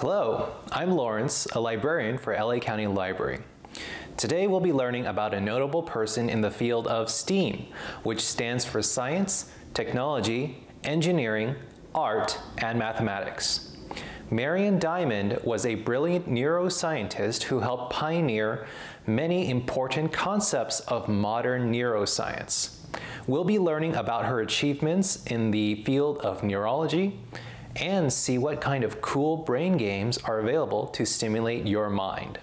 Hello, I'm Lawrence, a librarian for LA County Library. Today we'll be learning about a notable person in the field of STEAM, which stands for science, technology, engineering, art, and mathematics. Marian Diamond was a brilliant neuroscientist who helped pioneer many important concepts of modern neuroscience. We'll be learning about her achievements in the field of neurology, and see what kind of cool brain games are available to stimulate your mind.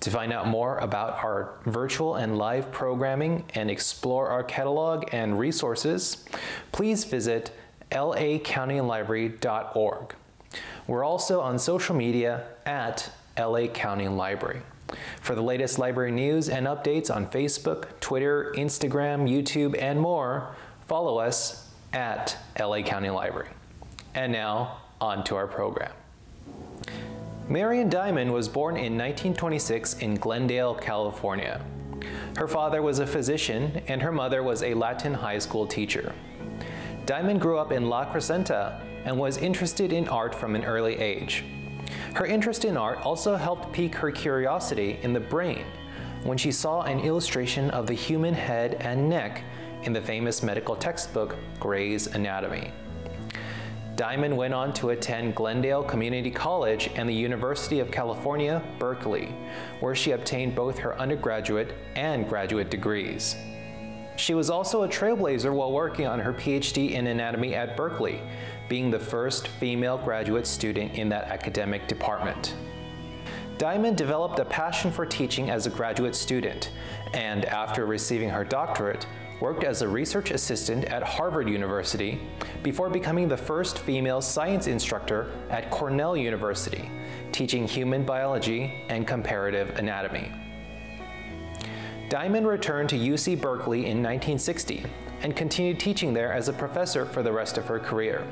To find out more about our virtual and live programming and explore our catalog and resources, please visit lacountylibrary.org. We're also on social media at LA County Library. For the latest library news and updates on Facebook, Twitter, Instagram, YouTube, and more, follow us at LA County Library. And now, on to our program. Marian Diamond was born in 1926 in Glendale, California. Her father was a physician and her mother was a Latin high school teacher. Diamond grew up in La Crescenta and was interested in art from an early age. Her interest in art also helped pique her curiosity in the brain when she saw an illustration of the human head and neck in the famous medical textbook Gray's Anatomy. Diamond went on to attend Glendale Community College and the University of California, Berkeley, where she obtained both her undergraduate and graduate degrees. She was also a trailblazer while working on her PhD in anatomy at Berkeley, being the first female graduate student in that academic department. Diamond developed a passion for teaching as a graduate student, and after receiving her doctorate, worked as a research assistant at Harvard University before becoming the first female science instructor at Cornell University, teaching human biology and comparative anatomy. Diamond returned to UC Berkeley in 1960 and continued teaching there as a professor for the rest of her career.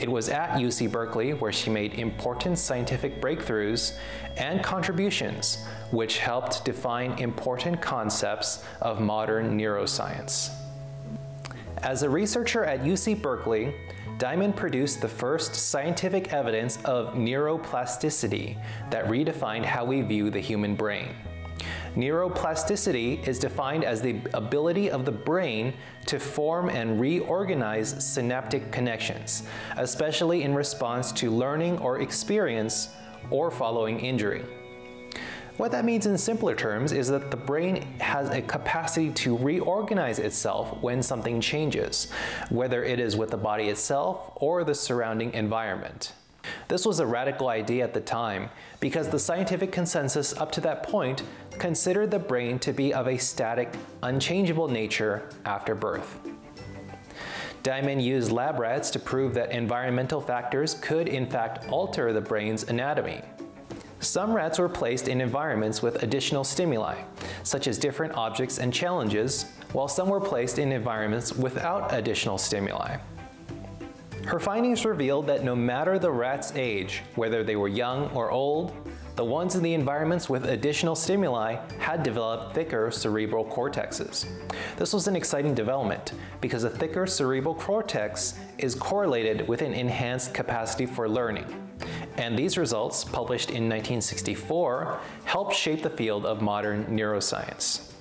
It was at UC Berkeley where she made important scientific breakthroughs and contributions which helped define important concepts of modern neuroscience. As a researcher at UC Berkeley, Diamond produced the first scientific evidence of neuroplasticity that redefined how we view the human brain. Neuroplasticity is defined as the ability of the brain to form and reorganize synaptic connections, especially in response to learning or experience or following injury. What that means in simpler terms is that the brain has a capacity to reorganize itself when something changes, whether it is with the body itself or the surrounding environment. This was a radical idea at the time because the scientific consensus up to that point considered the brain to be of a static, unchangeable nature after birth. Diamond used lab rats to prove that environmental factors could in fact alter the brain's anatomy. Some rats were placed in environments with additional stimuli, such as different objects and challenges, while some were placed in environments without additional stimuli. Her findings revealed that no matter the rat's age, whether they were young or old, the ones in the environments with additional stimuli had developed thicker cerebral cortexes. This was an exciting development because a thicker cerebral cortex is correlated with an enhanced capacity for learning. And these results, published in 1964, helped shape the field of modern neuroscience.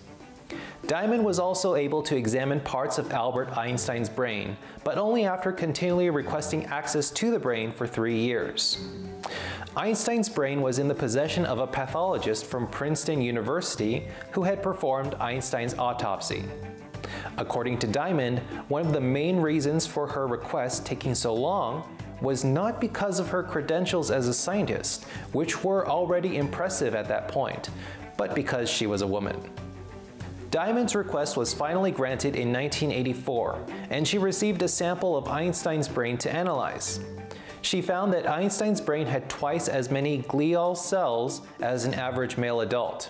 Diamond was also able to examine parts of Albert Einstein's brain, but only after continually requesting access to the brain for three years. Einstein's brain was in the possession of a pathologist from Princeton University who had performed Einstein's autopsy. According to Diamond, one of the main reasons for her request taking so long was not because of her credentials as a scientist, which were already impressive at that point, but because she was a woman. Diamond's request was finally granted in 1984, and she received a sample of Einstein's brain to analyze. She found that Einstein's brain had twice as many glial cells as an average male adult.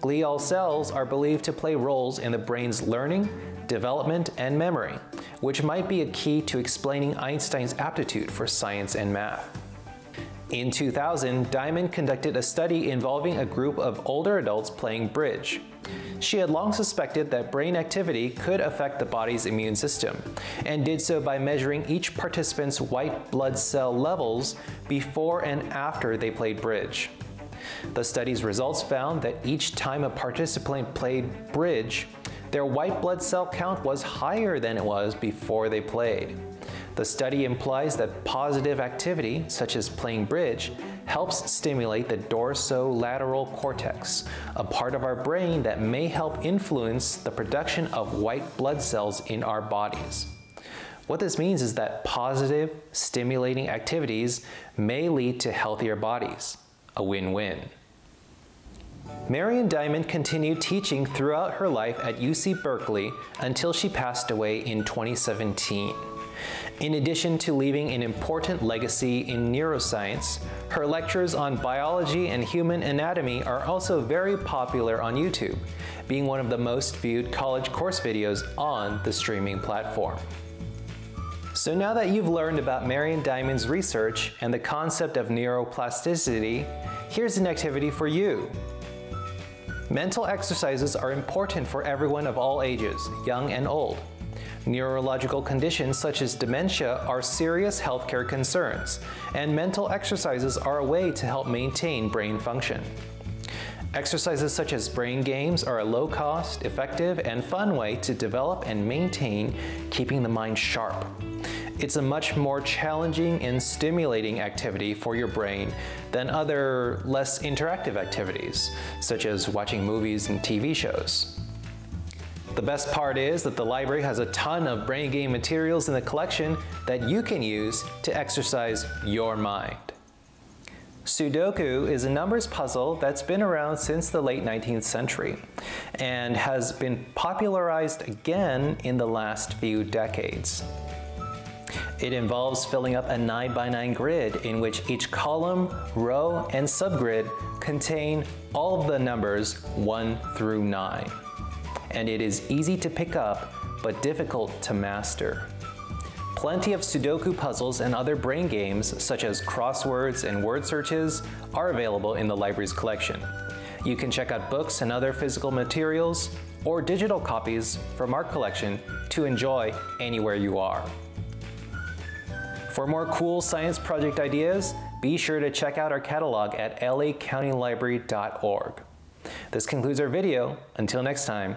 Glial cells are believed to play roles in the brain's learning, development, and memory, which might be a key to explaining Einstein's aptitude for science and math. In 2000, Diamond conducted a study involving a group of older adults playing bridge. She had long suspected that brain activity could affect the body's immune system, and did so by measuring each participant's white blood cell levels before and after they played bridge. The study's results found that each time a participant played bridge, their white blood cell count was higher than it was before they played. The study implies that positive activity, such as playing bridge, helps stimulate the dorsolateral cortex, a part of our brain that may help influence the production of white blood cells in our bodies. What this means is that positive, stimulating activities may lead to healthier bodies. A win-win. Marian Diamond continued teaching throughout her life at UC Berkeley until she passed away in 2017. In addition to leaving an important legacy in neuroscience, her lectures on biology and human anatomy are also very popular on YouTube, being one of the most viewed college course videos on the streaming platform. So now that you've learned about Marian Diamond's research and the concept of neuroplasticity, here's an activity for you. Mental exercises are important for everyone of all ages, young and old. Neurological conditions such as dementia are serious healthcare concerns, and mental exercises are a way to help maintain brain function. Exercises such as brain games are a low-cost, effective, and fun way to develop and maintain keeping the mind sharp. It's a much more challenging and stimulating activity for your brain than other less interactive activities, such as watching movies and TV shows. The best part is that the library has a ton of brain game materials in the collection that you can use to exercise your mind. Sudoku is a numbers puzzle that's been around since the late 19th century and has been popularized again in the last few decades. It involves filling up a 9 by 9 grid in which each column, row, and subgrid contain all of the numbers 1 through 9 and it is easy to pick up but difficult to master. Plenty of Sudoku puzzles and other brain games, such as crosswords and word searches, are available in the library's collection. You can check out books and other physical materials or digital copies from our collection to enjoy anywhere you are. For more cool science project ideas, be sure to check out our catalog at lacountylibrary.org. This concludes our video. Until next time,